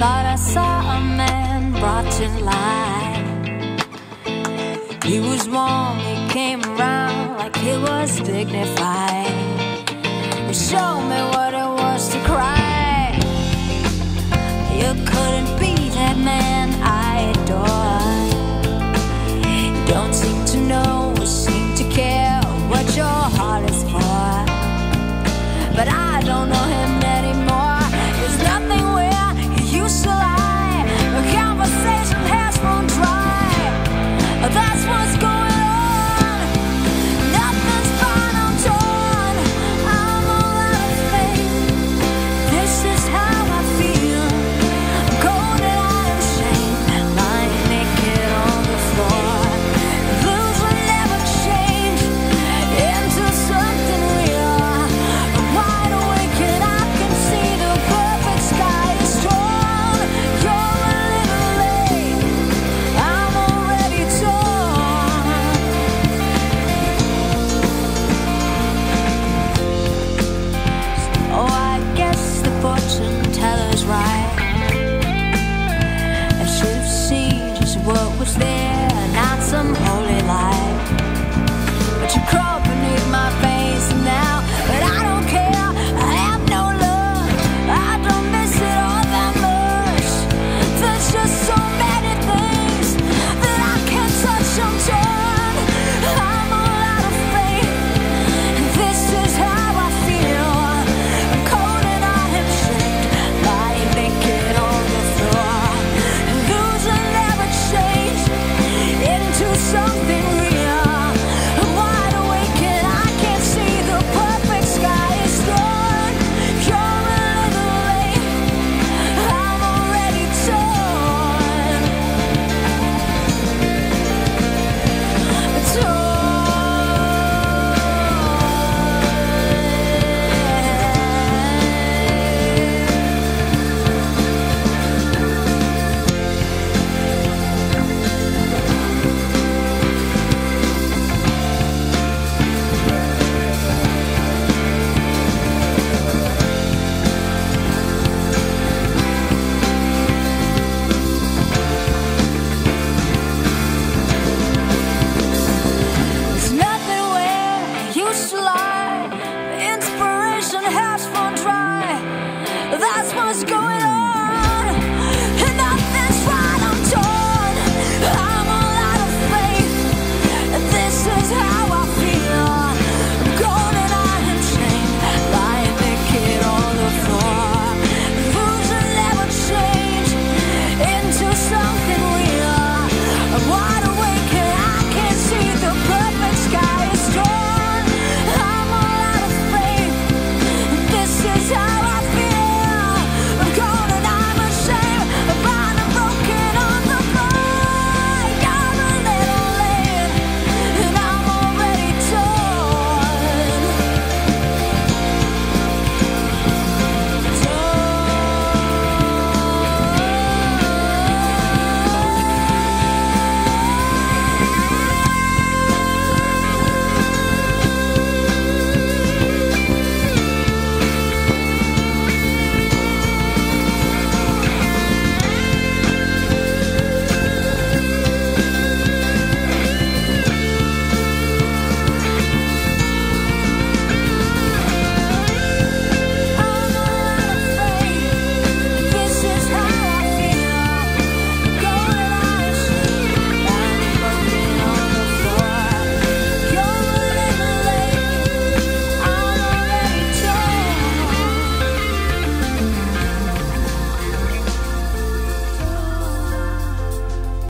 thought I saw a man brought to life. He was warm, he came around like he was dignified. He showed me what it was to cry. You couldn't be that man I adore. Don't seem to know seem to care what your heart is for. But I don't know him anymore. was go.